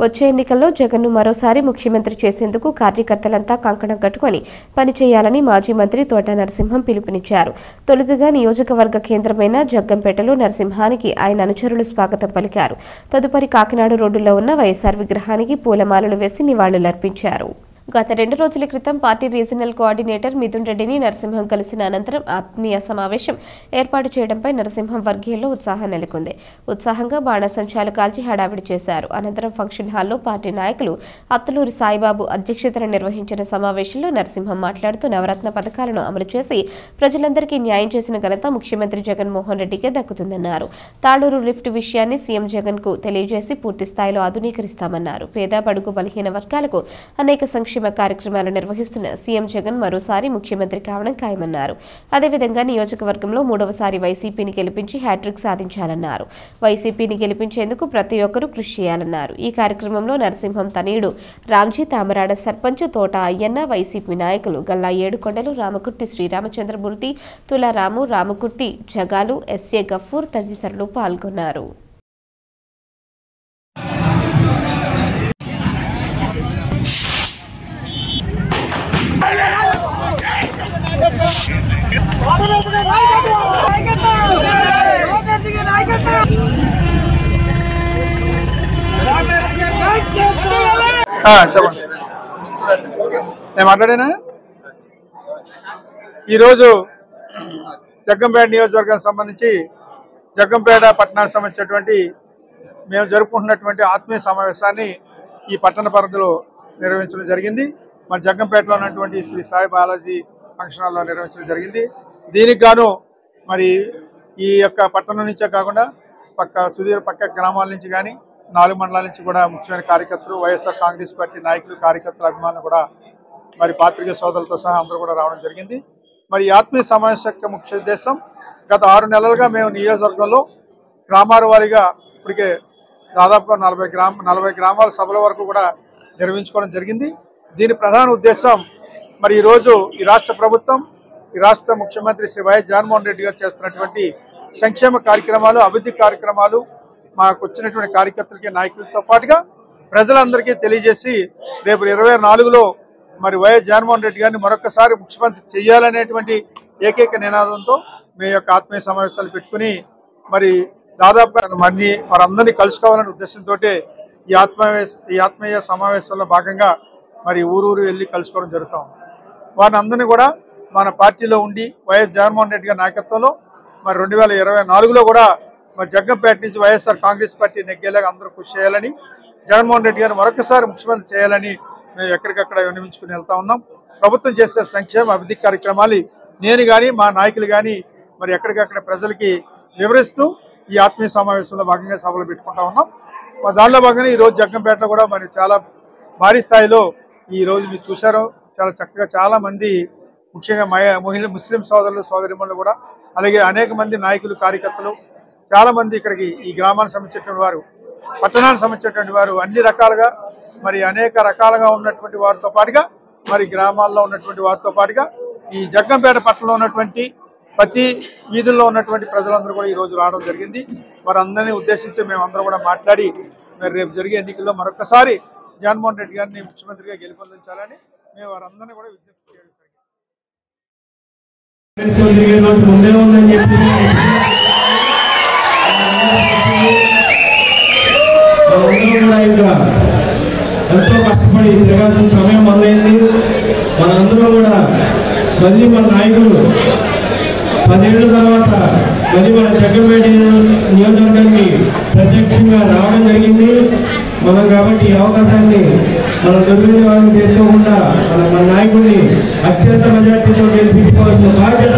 వచ్చే ఎన్నికల్లో జగన్ను మరోసారి ముఖ్యమంత్రి చేసేందుకు కార్యకర్తలంతా కంకణం కట్టుకొని పనిచేయాలని మాజీ మంత్రి తోట నరసింహం పిలుపునిచ్చారు. తొలుతగా నియోజకవర్గ కేంద్రమైన జగ్గంపేటలో నరసింహానికి ఆయన అనుచరులు స్వాగతం పలికారు. తదుపరి కాకినాడ రోడ్డులో ఉన్న వైఎస్ఆర్ విగ్రహానికి పూలమాలలు వేసి నివాళులర్పించారు. గత రెండు రోజుల క్రితం పార్టీ రీజనల్ కోఆర్డినేటర్ మిథున్ రెడ్డిని నరసింహం కలిసిన అనంతరం ఆత్మీయ సమావేశం ఏర్పాటు చేయడంపై నరసింహం వర్గీయుల్లో ఉత్సాహం నెలకొంది. ఉత్సాహంగా బాణసంచాలు కాల్చి హడావిడి చేశారు. అనంతరం ఫంక్షన్ హాల్లో పార్టీ నాయకులు అత్తలూరి సాయిబాబు అధ్యక్షతన నిర్వహించిన సమావేశంలో నరసింహం మాట్లాడుతూ నవరత్న పథకాలను అమలు చేసి ప్రజలందరికీ న్యాయం చేసిన ఘనత ముఖ్యమంత్రి జగన్మోహన్ రెడ్డికే దక్కుతుందన్నారు. తాళూరు లిఫ్ట్ విషయాన్ని సీఎం జగన్కు తెలియజేసి పూర్తి స్థాయిలో ఆధునీకరిస్తామన్నారు. పేద బడుగు బలహీన వర్గాలకు అనేక సంక్షేమ కార్యక్రమాలు నిర్వహిస్తున్న సీఎం జగన్ మరోసారి ముఖ్యమంత్రి కావడం ఖాయమన్నారు. అదేవిధంగా నియోజకవర్గంలో మూడవసారి వైసీపీని గెలిపించి హ్యాట్రిక్ సాధించాలన్నారు. వైసీపీని గెలిపించేందుకు ప్రతి ఒక్కరూ కృషి చేయాలన్నారు. ఈ కార్యక్రమంలో నరసింహం తనయుడు రామ్జీ తామరాడ సర్పంచ్ తోట అయ్యన్న వైసీపీ నాయకులు గల్లా ఏడుకొండలు రామకుర్తి శ్రీరామచంద్రమూర్తి తులారాము రామకుర్తి జగాలు ఎస్ఏ గఫూర్ తదితరులు పాల్గొన్నారు. చెప్పండి. నేను మాట్లాడేనా? ఈరోజు జగ్గంపేట నియోజకవర్గానికి సంబంధించి జగ్గంపేట పట్టణానికి సంబంధించినటువంటి మేము జరుపుకుంటున్నటువంటి ఆత్మీయ సమావేశాన్ని ఈ పట్టణ పరిధిలో నిర్వహించడం జరిగింది. మన జగ్గంపేటలో ఉన్నటువంటి శ్రీ సాయి బాలాజీ ఫంక్షన్ హాల్లో నిర్వహించడం జరిగింది. దీనికి గాను మరి ఈ యొక్క పట్టణం నుంచే కాకుండా పక్క సుదీర్ పక్క గ్రామాల నుంచి కానీ నాలుగు మండలాల నుంచి కూడా ముఖ్యమైన కార్యకర్తలు వైఎస్ఆర్ కాంగ్రెస్ పార్టీ నాయకులు కార్యకర్తల అభిమానులు కూడా మరి పాత్రిక సోదరులతో సహా అందరూ కూడా రావడం జరిగింది. మరి ఆత్మీయ సమావేశం యొక్క ముఖ్య ఉద్దేశం గత ఆరు నెలలుగా మేము నియోజకవర్గంలో గ్రామాల వారీగా ఇప్పటికే దాదాపుగా నలభై గ్రామ నలభై గ్రామాల సభల వరకు కూడా నిర్వహించుకోవడం జరిగింది. దీని ప్రధాన ఉద్దేశం మరి ఈరోజు ఈ రాష్ట్ర ప్రభుత్వం ఈ రాష్ట్ర ముఖ్యమంత్రి శ్రీ వైఎస్ జగన్మోహన్ రెడ్డి గారు చేస్తున్నటువంటి సంక్షేమ కార్యక్రమాలు అభివృద్ధి కార్యక్రమాలు మాకు వచ్చినటువంటి కార్యకర్తలకి నాయకులతో పాటుగా ప్రజలందరికీ తెలియజేసి రేపు ఇరవై నాలుగులో మరి వైఎస్ జగన్మోహన్ రెడ్డి గారిని మరొకసారి ముఖ్యమంత్రి చేయాలనేటువంటి ఏకైక నినాదంతో మీ యొక్క ఆత్మీయ సమావేశాలు పెట్టుకుని మరి దాదాపుగా మంది వారందరినీ కలుసుకోవాలనే ఉద్దేశంతో ఈ ఆత్మవేశ ఈ ఆత్మీయ సమావేశంలో భాగంగా మరి ఊరూరు వెళ్ళి కలుసుకోవడం జరుగుతూ ఉంది. వారిని అందరినీ కూడా మన పార్టీలో ఉండి వైఎస్ జగన్మోహన్ రెడ్డి గారి నాయకత్వంలో మరి రెండు వేల ఇరవై నాలుగులో కూడా మరి జగ్గంపేట నుంచి వైఎస్ఆర్ కాంగ్రెస్ పార్టీ నెగ్గేలాగా అందరూ కృషి చేయాలని జగన్మోహన్ రెడ్డి గారు మరొకసారి ముఖ్యమంత్రి చేయాలని మేము ఎక్కడికక్కడ విన్నవించుకుని వెళ్తా ఉన్నాం. ప్రభుత్వం చేసే సంక్షేమ అభివృద్ధి కార్యక్రమాలు నేను కానీ మా నాయకులు కానీ మరి ఎక్కడికక్కడ ప్రజలకి వివరిస్తూ ఈ ఆత్మీయ సమావేశంలో భాగంగా సభలు పెట్టుకుంటా ఉన్నాం. మా దానిలో భాగంగా ఈరోజు జగ్గంపేటలో కూడా మరి చాలా భారీ స్థాయిలో ఈ రోజు మీరు చూశారు. చాలా చక్కగా చాలామంది ముఖ్యంగా మహిళ ముస్లిం సోదరులు సోదరిమణులు కూడా అలాగే అనేక మంది నాయకులు కార్యకర్తలు చాలా మంది ఇక్కడికి ఈ గ్రామానికి సంబంధించినటువంటి వారు పట్టణానికి సంబంధించినటువంటి వారు అన్ని రకాలుగా మరి అనేక రకాలుగా ఉన్నటువంటి వారితో పాటుగా మరి గ్రామాల్లో ఉన్నటువంటి వారితో పాటుగా ఈ జగ్గంపేట పట్టణంలో ఉన్నటువంటి ప్రతి వీధుల్లో ఉన్నటువంటి ప్రజలందరూ కూడా ఈ రోజు రావడం జరిగింది. వారందరినీ ఉద్దేశించి మేమందరూ కూడా మాట్లాడి మరి రేపు జరిగే ఎన్నికల్లో మరొకసారి జగన్మోహన్ రెడ్డి గారిని ముఖ్యమంత్రిగా గెలుపొందించాలని మేము వారందరినీ కూడా విజ్ఞప్తి చేయడం జరిగింది. తిరిగే కూడా ఇంకా ఎంతో కష్టపడి తిరగాల్సిన సమయం మొదలైంది మనందరూ కూడా మళ్ళీ మన నాయకులు పదేళ్ళ తర్వాత మరి మన జగ్గంపేట నియోజకవర్గానికి ప్రత్యక్షంగా రావడం జరిగింది. మనం కాబట్టి ఈ అవకాశాన్ని మనం దుర్వినియోగం చేసుకోకుండా మన నాయకుడిని అత్యంత మెజార్టీతో గెలిపించుకోవాల్సిన బాధ్యత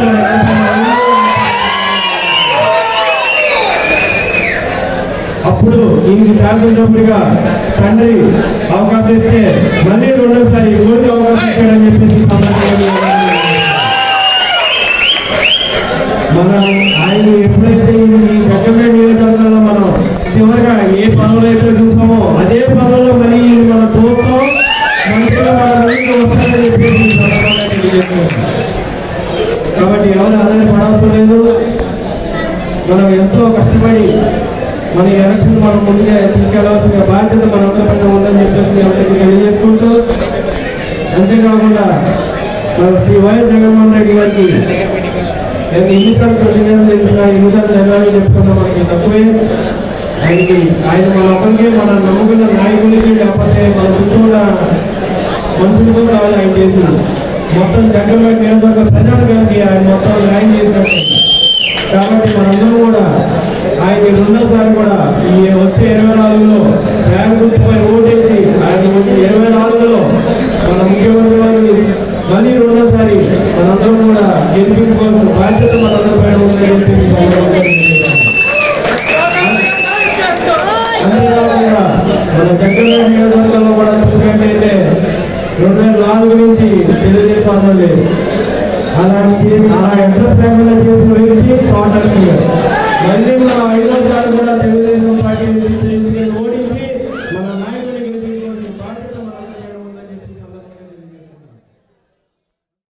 ఈయనకి శాసనసభ్యుడిగా తండ్రి అవకాశం ఇస్తే మళ్ళీ రెండోసారి ఊరికి అవకాశం ఇచ్చాడని చెప్పి మన ఎలక్షన్ మనం ముందుగా తీసుకెళ్ళాల్సిన బాధ్యత మనం అందరి పైన ఉందని చెప్పేసి తెలియజేసుకుంటూ అంతేకాకుండా మన శ్రీ వైఎస్ జగన్మోహన్ రెడ్డి గారికి నేను ఎన్నిసార్లు ప్రతిజ్ఞలు తెలిసిన ఎన్నిసార్లు జరగాలని చెప్పుకున్నా మనకి తక్కువే. ఆయనకి ఆయన మన ఒక్కరికే మన నమ్ముకున్న నాయకులకి లేకపోతే మన చుట్టూ ఉన్న మనుషులతో కాదు ఆయన చేసింది. మొత్తం జగ్గంపేట నియోజకవర్గ ప్రజానికి ఆయన మొత్తం న్యాయం చేసినట్టు కాబట్టి మనందరం కూడా ఆయన రెండోసారి కూడా ఈ వచ్చే ఇరవై నాలుగులో ఫ్యాన్ గుర్తుపై ఓటేసి ఆయన వచ్చే ఇరవై నాలుగులో మన ముఖ్యమంత్రి వారిని మళ్ళీ రెండోసారి మనందరం కూడా గెలిపించుకోవాల్సిన బాధ్యత మనందరి పైన ఉందని మన జగ్గంపేట నియోజకవర్గంలో కూడా చూసినట్లయితే రెండు వేల నాలుగు నుంచి తెలుగుదేశం పాలన లేదు. అలాంటి అలా అడ్రస్ చేతులు చేసిన తోటలు